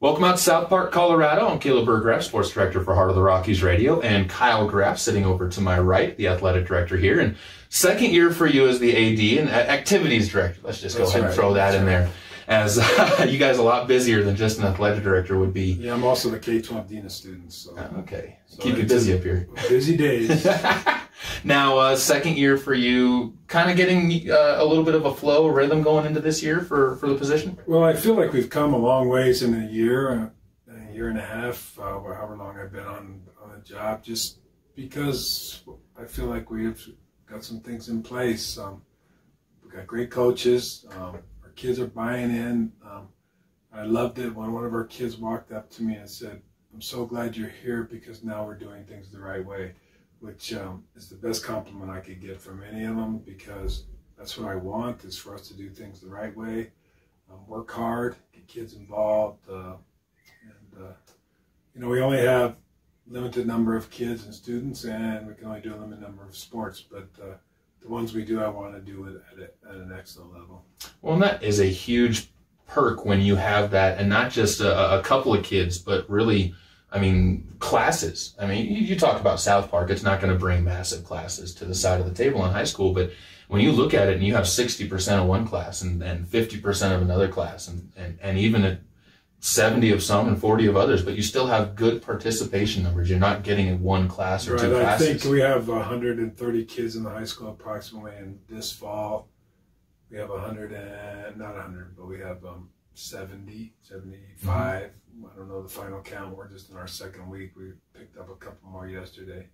Welcome out to South Park, Colorado. I'm Caleb Burggraaf, Sports Director for Heart of the Rockies Radio, and Kyle Graff sitting over to my right, the Athletic Director here. And second year for you as the AD and uh, Activities Director. Let's just go That's ahead and throw that That's in there, as uh, you guys a lot busier than just an Athletic Director would be. Yeah, I'm also the K-12 Dean of Students, so oh, Okay, So keep you busy up here. busy days. now, uh, second year for you, kind of getting uh, a little bit of a flow, a rhythm going into this year for, for the position. well, I feel like we've come a long ways in a year, uh, a year and a half, uh, or however long I've been on on the job, just because I feel like we've got some things in place. Um, we've got great coaches. Um, our kids are buying in. Um, I loved it when one of our kids walked up to me and said, "I'm so glad you're here because now we're doing things the right way." Which um, is the best compliment I could get from any of them because that's what I want is for us to do things the right way, um, work hard, get kids involved, uh, and uh, you know we only have limited number of kids and students, and we can only do a limited number of sports, but uh, the ones we do, I want to do it at, a, at an excellent level. Well, and that is a huge perk when you have that, and not just a, a couple of kids, but really, I mean, classes. I mean, you, you talk about South Park, it's not going to bring massive classes to the side of the table in high school, but when you look at it and you have 60% of one class and, and 50% of another class, and, and, and even at 70 of some and 40 of others, but you still have good participation numbers. You're not getting in one class or two Right, I classes. think we have 130 kids in the high school approximately, and this fall we have 100 and not 100, but we have um, 70, 75. I don't know the final count. We're just in our second week. We picked up a couple more yesterday.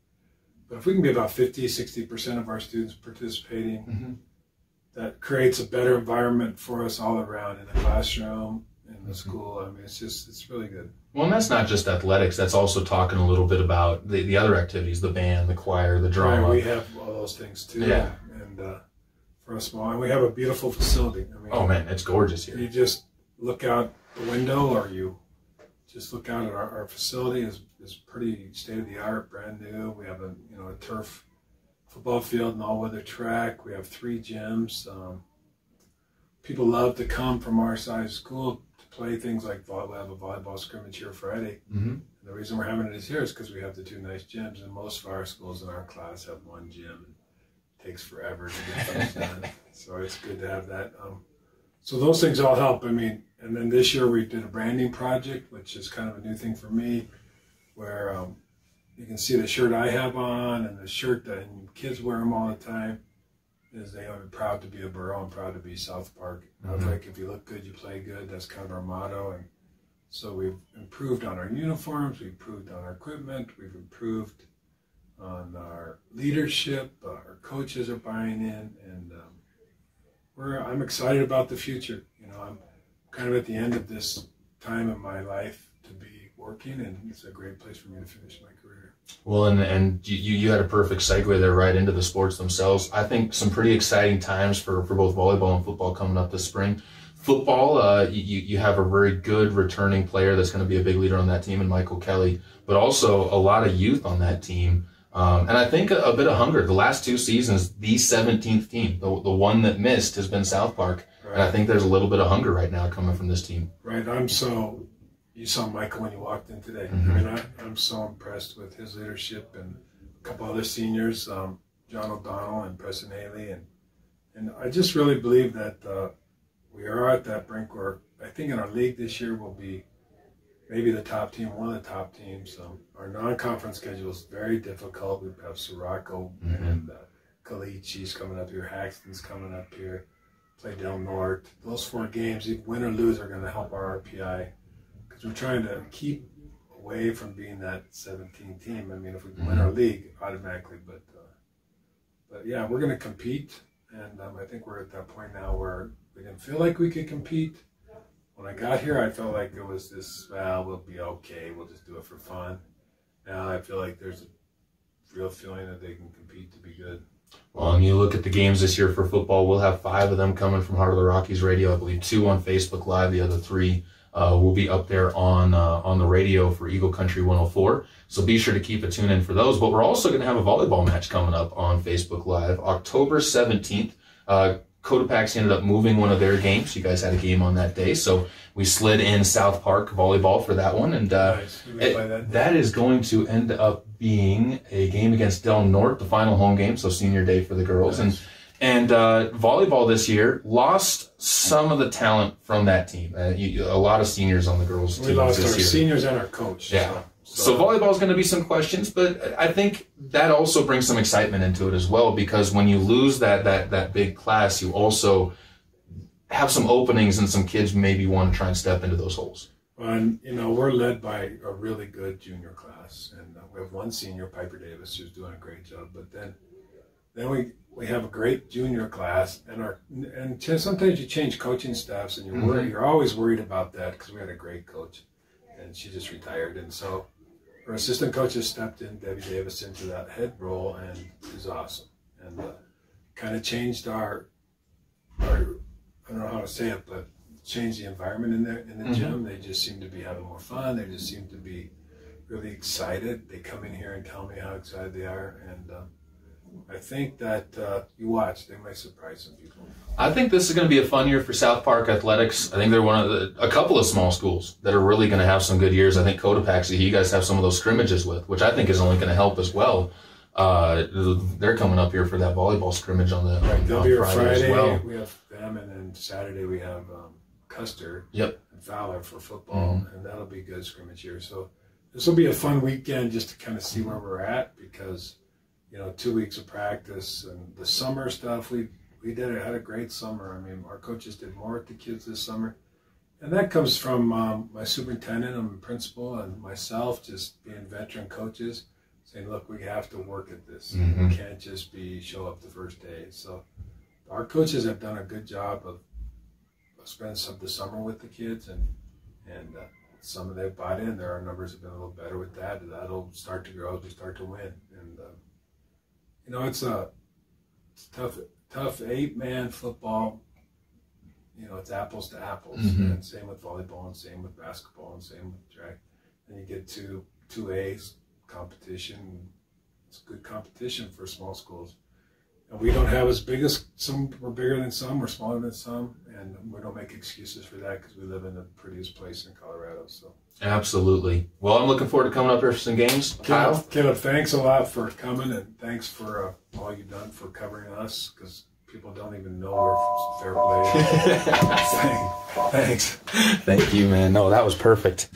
But if we can be about 50, 60% of our students participating, Mhm. that creates a better environment for us all around in the classroom, in the Mhm. school. I mean, it's just, it's really good. Well, and that's not just athletics. That's also talking a little bit about the, the other activities, the band, the choir, the drama. Right, we have all those things too. Yeah. And uh, for a small, and we have a beautiful facility. I mean, Oh man, it's gorgeous here. you just look out the window, or you just look out at our, our facility is is pretty state of the art, brand new. We have a you know a turf football field and all weather track. We have three gyms. Um, people love to come from our size school to play things like vol- we have a volleyball scrimmage here Friday. hmm And the reason we're having it is here is because we have the two nice gyms, and most of our schools in our class have one gym. And it takes forever to get things done, so it's good to have that. Um, so those things all help. I mean, and then this year we did a branding project, which is kind of a new thing for me, where um, you can see the shirt I have on and the shirt that kids wear them all the time. Is they are proud to be a Burro and proud to be South Park. I was Mhm. like, if you look good, you play good. That's kind of our motto, and so we've improved on our uniforms, we've improved on our equipment, we've improved on our leadership. Uh, our coaches are buying in, and um, we're. I'm excited about the future. You know, I'm kind of at the end of this time in my life to be working, and it's a great place for me to finish my career. Well, and and you you had a perfect segue there right into the sports themselves. I think some pretty exciting times for for both volleyball and football coming up this spring. Football, uh, you you have a very good returning player that's going to be a big leader on that team, and Michael Kelly, but also a lot of youth on that team. Um, and I think a, a bit of hunger. The last two seasons, the 17th team, the, the one that missed, has been South Park. And I think there's a little bit of hunger right now coming from this team. Right. I'm so. You saw Michael when you walked in today. Mhm. I mean, I, I'm so impressed with his leadership and a couple other seniors, um, John O'Donnell and Preston Haley, and and I just really believe that uh, we are at that brink where I think in our league this year will be maybe the top team, one of the top teams. Um, our non-conference schedule is very difficult. We have Soroco Mhm. and uh, coming up here, Haxtun's coming up here, play Del Norte. Those four games, win or lose, are going to help our RPI because we're trying to keep away from being that 17 team. I mean, if we win our league, automatically, but uh, but yeah, we're going to compete, and um, I think we're at that point now where we didn't feel like we could compete. When I got here, I felt like it was this, well, we'll be okay. We'll just do it for fun. Now I feel like there's a real feeling that they can compete to be good. Well, and you look at the games this year for football, we'll have five of them coming from Heart of the Rockies radio. I believe two on Facebook Live, the other three uh, will be up there on uh, on the radio for Eagle Country 104. So be sure to keep a tune in for those. But we're also going to have a volleyball match coming up on Facebook Live, October 17th. Uh, Cotopaxi ended up moving one of their games. You guys had a game on that day, so we slid in South Park volleyball for that one, and uh, Nice. It- that. that is going to end up being a game against Del Norte, the final home game, so senior day for the girls, and and uh, volleyball this year lost some of the talent from that team. Uh, you, a lot of seniors on the girls we team lost our year. seniors and our coach. Yeah. So, So volleyball is going to be some questions, but I think that also brings some excitement into it as well because when you lose that that that big class, you also have some openings and some kids maybe want to try and step into those holes. And you know, we're led by a really good junior class, and we have one senior, Piper Davis, who's doing a great job. But then, then we we have a great junior class, and our and sometimes you change coaching staffs, and you're mm-hmm. worried, you're always worried about that because we had a great coach, and she just retired, and so our assistant coaches stepped in, Debbie Davis, into that head role, and is awesome, and uh, kind of changed our our I don't know how to say it, but changed the environment in there in the Mhm. gym. They just seem to be having more fun. They just seem to be really excited. They come in here and tell me how excited they are, and um, I think that uh, you watch, they might surprise some people. I think this is going to be a fun year for South Park athletics. I think they're one of the a couple of small schools that are really going to have some good years. I think Cotopaxi, you guys have some of those scrimmages with, which I think is only going to help as well. Uh, they're coming up here for that volleyball scrimmage on the right, They'll on be here Friday, Friday. as well. We have them, and then Saturday we have um, Custer Yep. and Fowler for football, and that'll be a good scrimmage here. So this will be a fun weekend just to kind of see where we're at because you know two weeks of practice and the summer stuff. We we did it had a great summer. I mean, our coaches did more with the kids this summer. And that comes from um, my superintendent and principal and myself, just being veteran coaches, saying, "Look, we have to work at this. Mhm. We can't just be show up the first day." So, our coaches have done a good job of, spending some of the summer with the kids, and and uh, some of them bought in. There, our numbers have been a little better with that. That'll start to grow as we start to win. And uh, you know, it's a it's tough, tough eight man football. You know, it's apples to apples, Mhm. and same with volleyball, and same with basketball, and same with track. And you get to two A's competition. It's good competition for small schools. And we don't have as big as some. We're bigger than some. We're smaller than some, and we don't make excuses for that because we live in the prettiest place in Colorado. So, Absolutely. Well, I'm looking forward to coming up here for some games. Kyle, Caleb, Caleb thanks a lot for coming, and thanks for uh, all you've done for covering us because people don't even know we're fair play. Thanks. thank you, man. No, that was perfect.